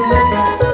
Música